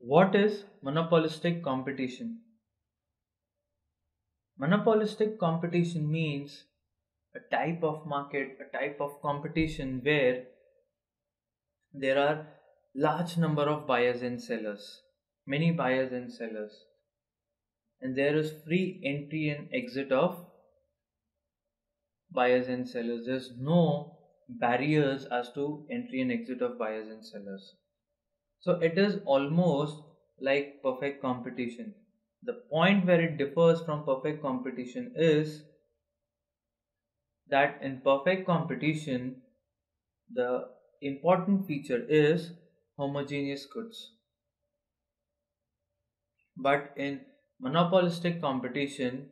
What is monopolistic competition? Monopolistic competition means a type of market, a type of competition where there are large number of buyers and sellers, many buyers and sellers, and there is free entry and exit of buyers and sellers. There's no barriers as to entry and exit of buyers and sellers. So it is almost like perfect competition. The point where it differs from perfect competition is that in perfect competition, the important feature is homogeneous goods. But in monopolistic competition,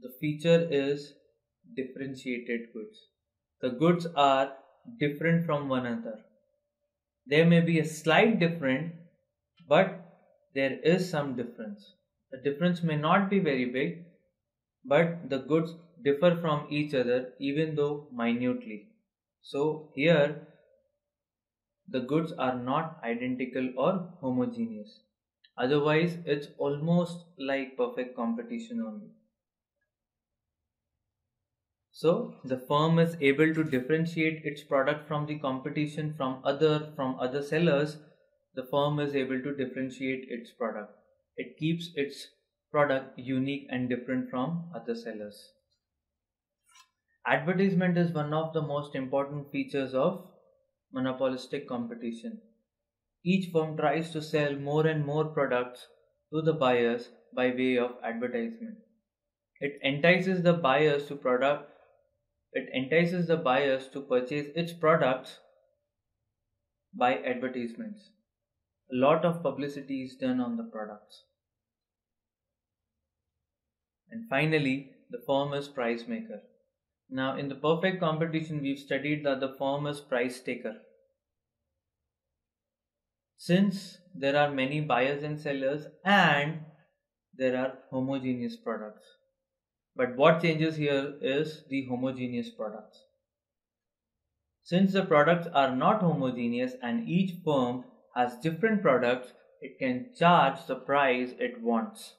the feature is differentiated goods. The goods are different from one another there may be a slight difference, but there is some difference. The difference may not be very big, but the goods differ from each other even though minutely. So here the goods are not identical or homogeneous. Otherwise, it's almost like perfect competition only. So the firm is able to differentiate its product from the competition from other from other sellers. The firm is able to differentiate its product. It keeps its product unique and different from other sellers. Advertisement is one of the most important features of monopolistic competition. Each firm tries to sell more and more products to the buyers by way of advertisement. It entices the buyers to product it entices the buyers to purchase its products by advertisements. A lot of publicity is done on the products. And finally, the firm is price maker. Now, in the perfect competition, we've studied that the firm is price taker. Since there are many buyers and sellers and there are homogeneous products. But what changes here is the homogeneous products. Since the products are not homogeneous and each firm has different products, it can charge the price it wants.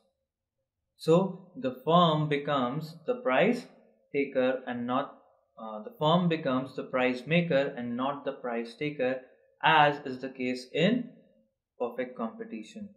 So the firm becomes the price taker and not uh, the firm becomes the price maker and not the price taker as is the case in perfect competition.